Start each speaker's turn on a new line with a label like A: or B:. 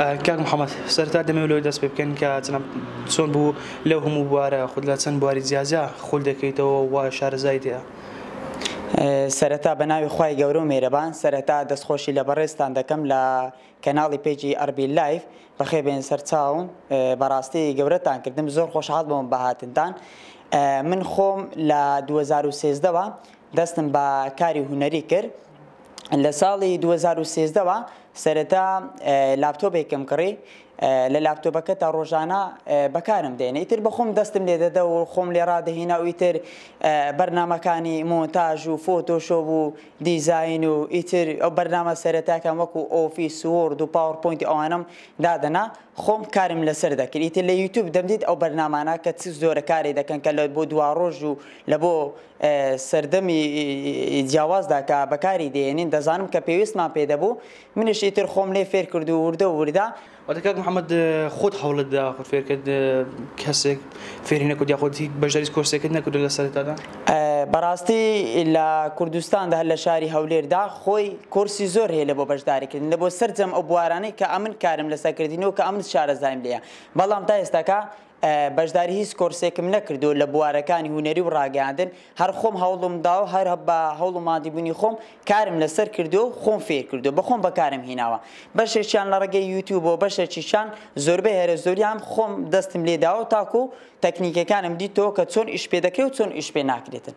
A: کاک محەمەد سەرتا دەمەوێت لەوەی دەست پێ بکەین کە جناب چۆن بوو لەو هەموو بوارە خود لە چەند بواری جیاجیا خول دەکەیتەوە و شارەزای تێە
B: سەرەتا بە ناوی خی گەورە و مێرەبان سەرەتا دەستخۆشی لە بەڕێزتان دەکەم لە کەناڵی پێجی ئەربی لایف بەخێ بێن سەرچاوم بەڕاستی گەورەتان کردم زۆر خۆشحاڵ بووم بەهاتنتان من خۆم لە 2013ەوە دەستم بە کاری هوەری کرد لە ساڵی دوو هەزار و سێزدە وە سەرەتا لاپتۆپێکم کڕی لە لاپتۆپەکە تا ڕۆژانە بەکارم دێنێ ئیتر بەخۆم دەستم لێ دەدە و خۆم لێ ڕادەهێنا و ئیتر بەرنمەکانی مۆنتاژ و فۆتۆشۆ و دیزین و ئیتر ئەو بەرنامە سەرەتاکان وەکو ئۆفی سوورد و پاورپۆینتی ئەوانم دادەنا خۆم کارم لەسەر دەکرد ئیتر لە یوتوب دەمدیت ئەو بەرنمانە کە چ زۆرە کاری دەکەن کە لە بۆ دوا ڕۆژ و لە بۆ سەردەمی جیاوازدا کە بەکاری دەهێنین دەزانم کە پێویستمان پێ دەبوو منیش ئیتر خۆم لێ فێر کرد و وردە وردە واتە
A: کاک محمد خۆت هەوڵت دا خۆت فێرکرد کەسێک فێری نەکرد یا خۆت بەشداریت کۆرسێکت نەکرد لە سەرتادا
B: بەڕاستی لە کوردستاندا هەر لە شاری هەولێردا خۆی کۆرسی زۆر هەیە لە بۆ بەشداریکردن لە بۆ سەرجەم ئەو بوارانەی کە ئەمن کارم لەسەر کردینەوە کە ئەمن شارەزایم لێە بەڵام تا ئێستاکە بەشداری هیچ کۆرسێکم نەکردووە لە بوارەکانی هونەری و ڕاگەیاندن، هەر خۆم هەوڵم داوە هەر بە هەوڵ و مادیبوونی خۆم کارم لەسەر کردووە و خۆم فێر کردووە بە خۆم بەکارم هیناوە بەشێکیان لە ڕێگەی یوتیوبەوە بەشێکیشان زۆربەی هەرە زۆریان خۆم دەستم لێ داوە تاکوو تەکنیکەکانم دیتەوە کە چۆن ئیش پێ دەکرێ و چۆن ئیش پێ ناکرێتن.